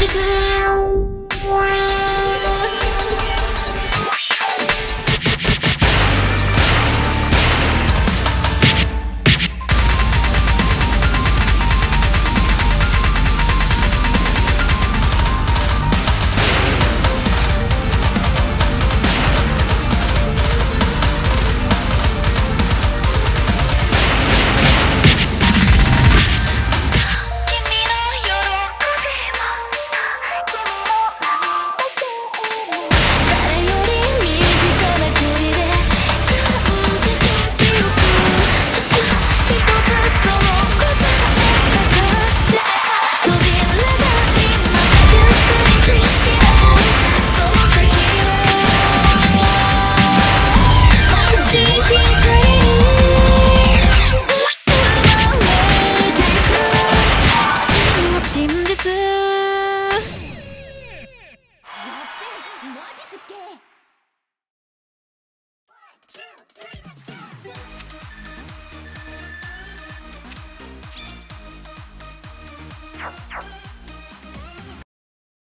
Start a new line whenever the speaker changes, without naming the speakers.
Syndicate.
two, three.